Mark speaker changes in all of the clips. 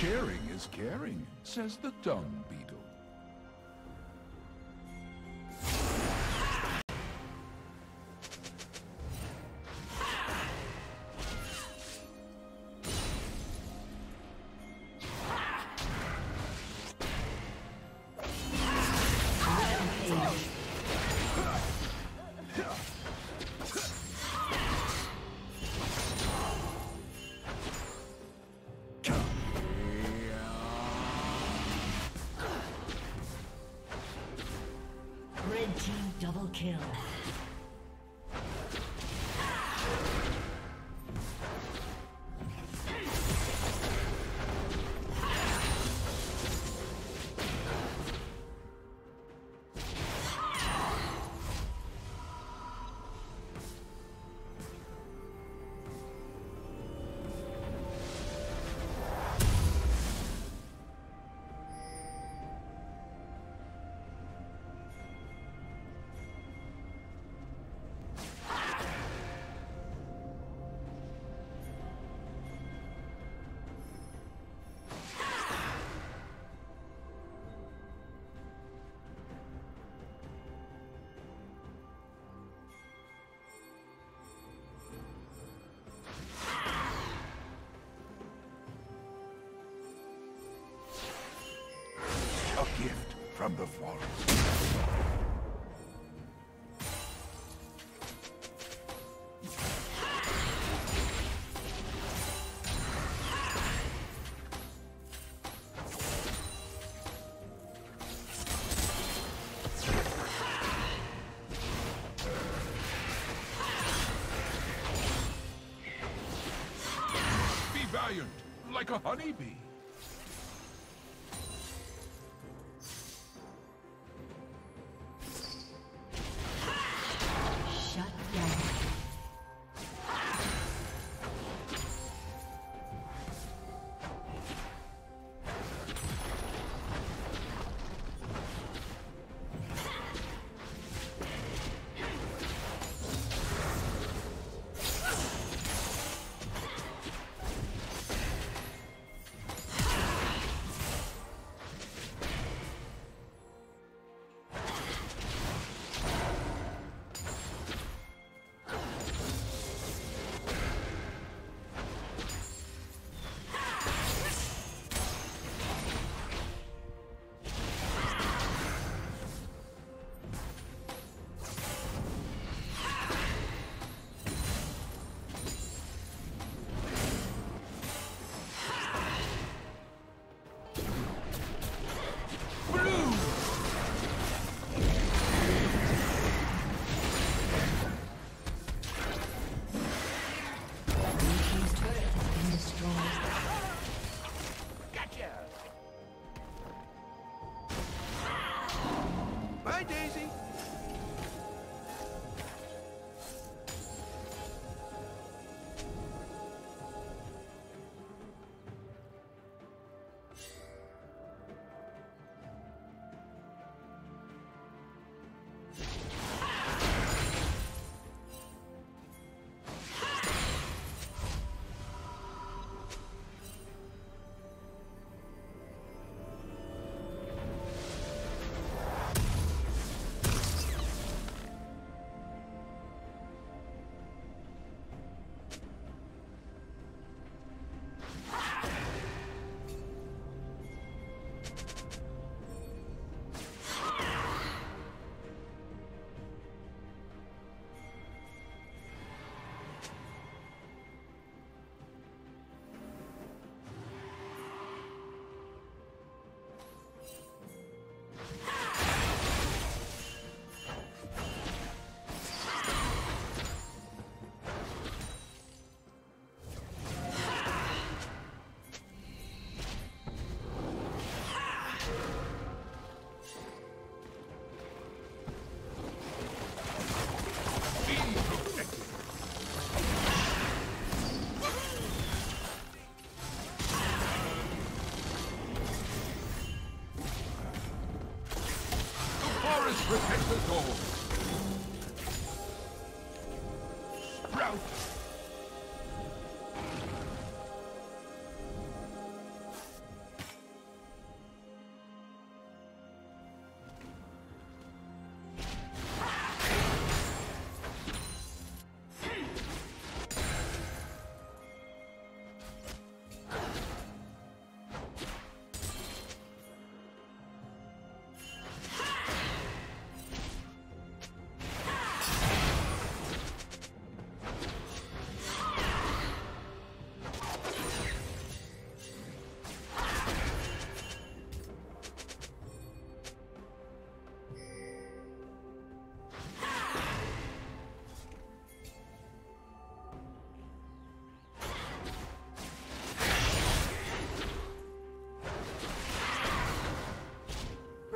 Speaker 1: Sharing is caring, says the dung beetle. From the forest. Be valiant, like a honeybee. Daisy.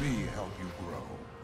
Speaker 1: Me help you grow.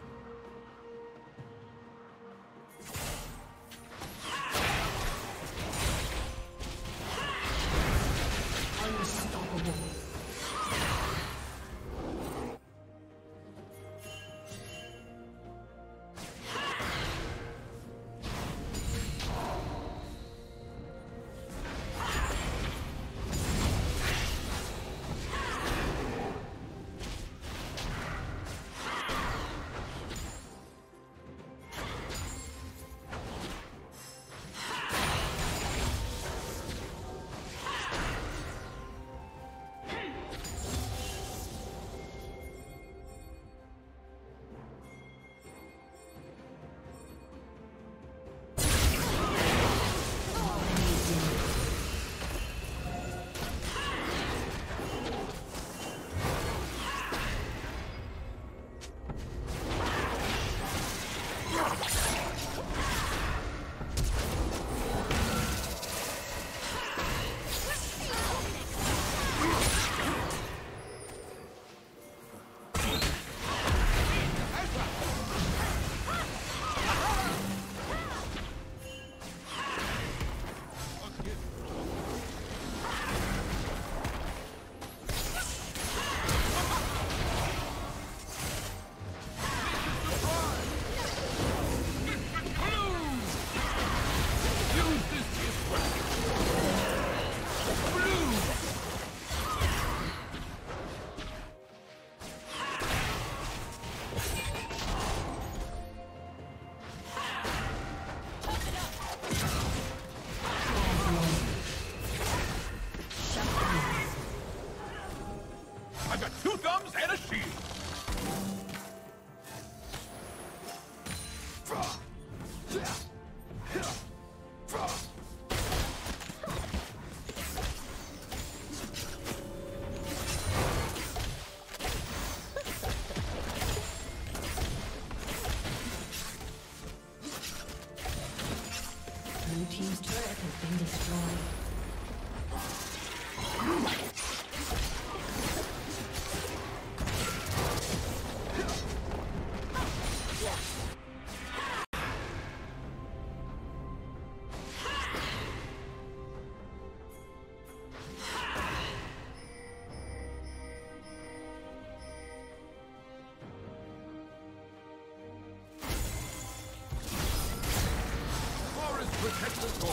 Speaker 1: Protect us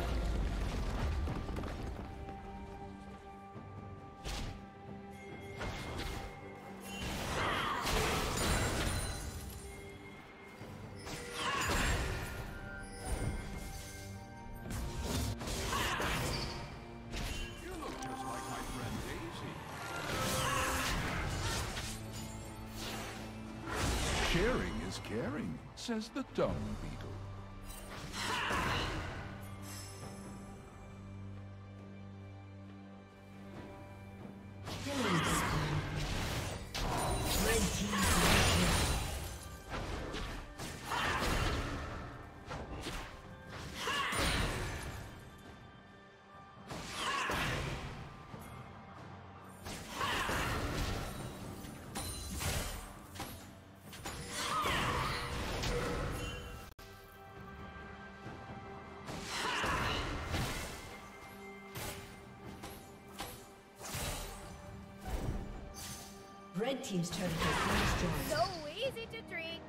Speaker 1: Caring, says the dung
Speaker 2: Red team's turret has been destroyed.
Speaker 3: So easy to drink.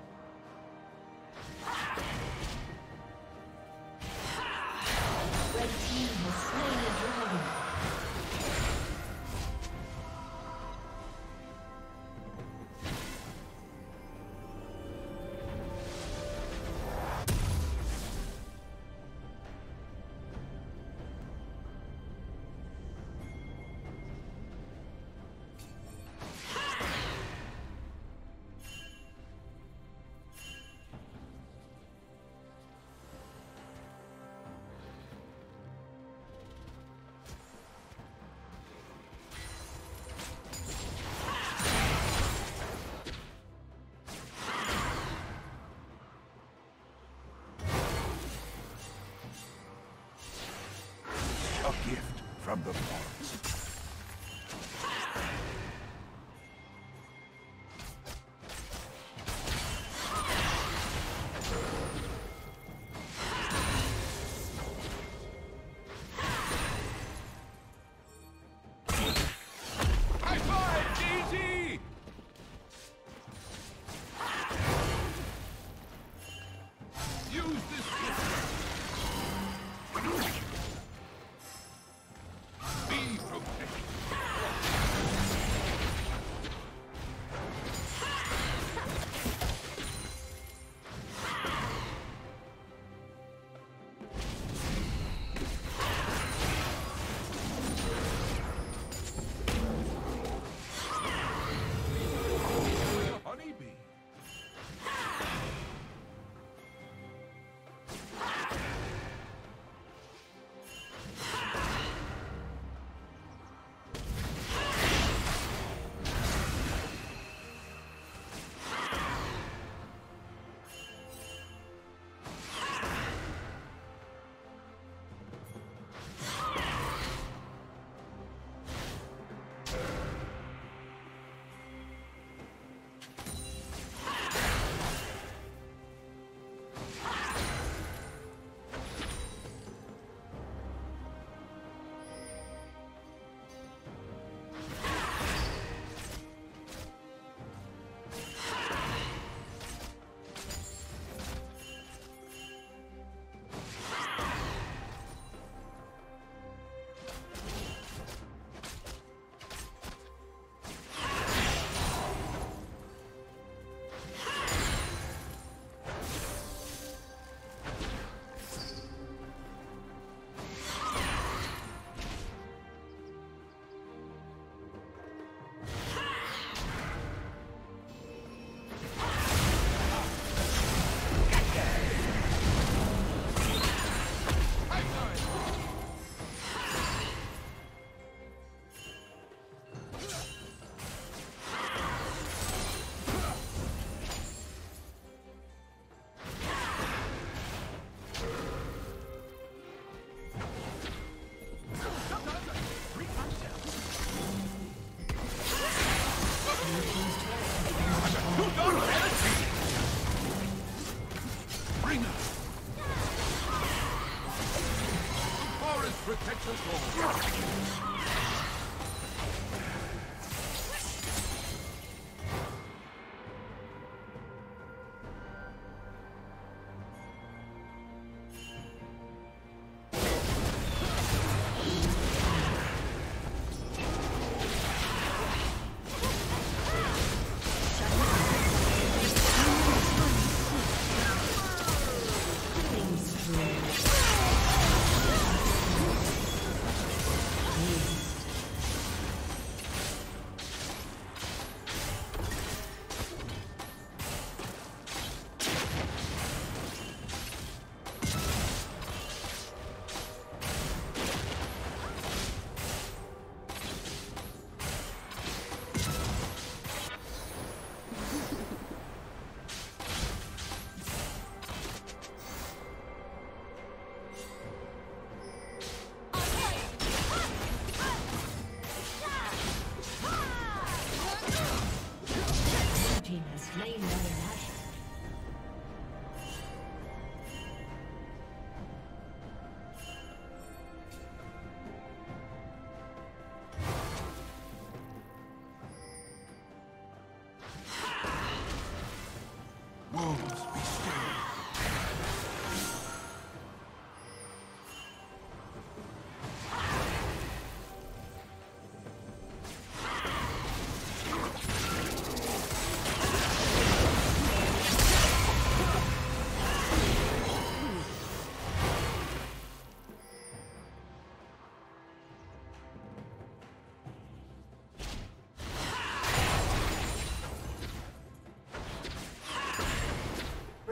Speaker 2: Red team has slain
Speaker 1: from the forest.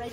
Speaker 2: Red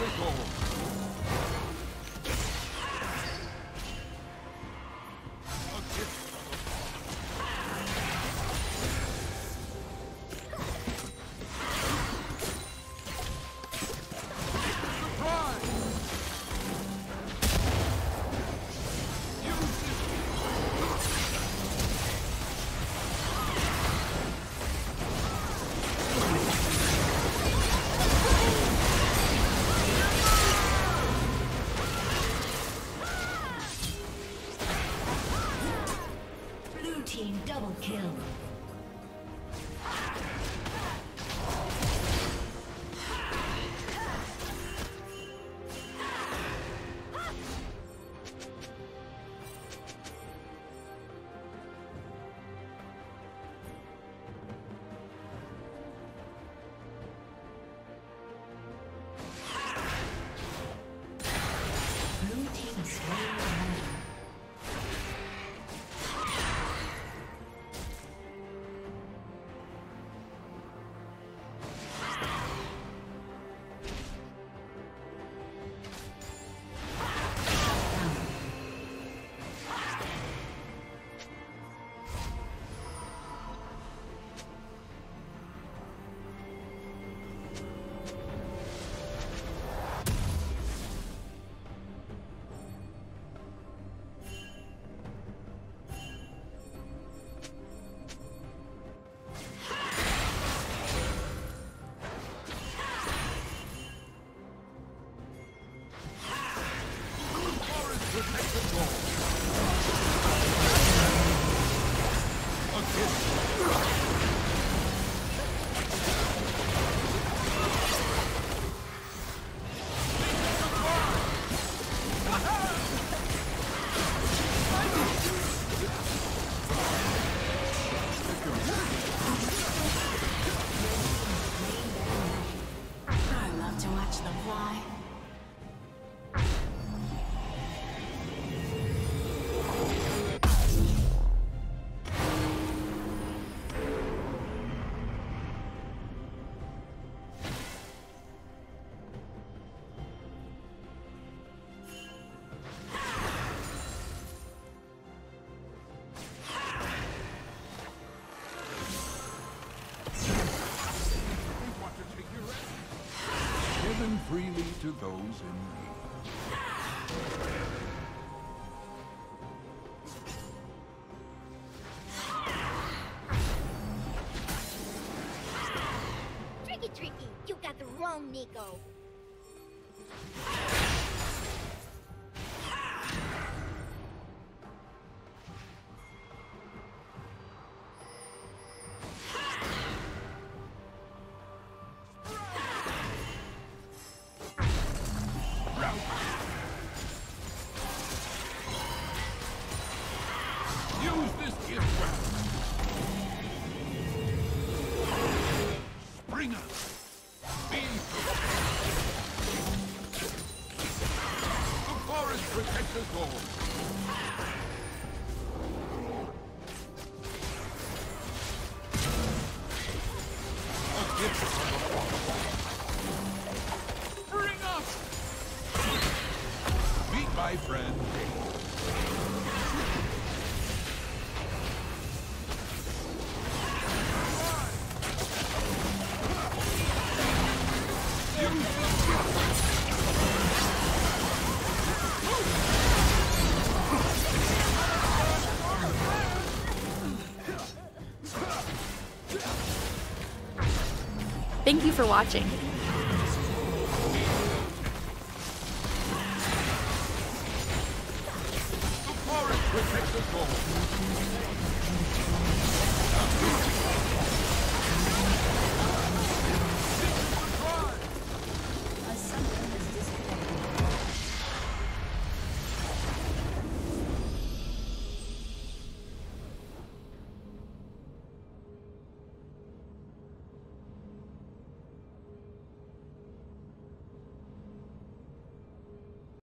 Speaker 1: The goal. Kill. Freely to those in need.
Speaker 3: my friend.
Speaker 1: Thank you for watching.